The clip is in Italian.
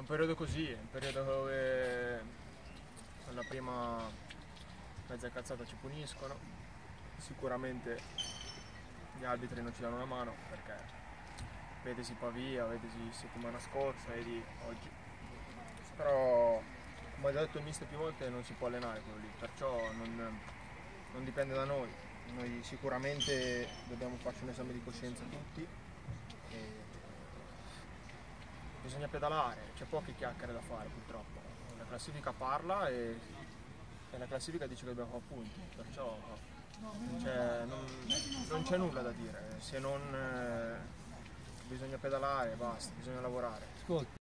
un periodo così, è un periodo dove alla prima mezza cazzata ci puniscono, sicuramente gli arbitri non ci danno una mano perché vedesi Pavia, vedesi settimana scorsa, vedi oggi. Però come ha già detto il mister più volte non si può allenare quello lì, perciò non, non dipende da noi. Noi sicuramente dobbiamo farci un esame di coscienza tutti. Bisogna pedalare, c'è poche chiacchiere da fare purtroppo. La classifica parla e, e la classifica dice che dobbiamo fare punti, perciò non c'è, nulla da dire, se non eh, bisogna pedalare, basta, bisogna lavorare.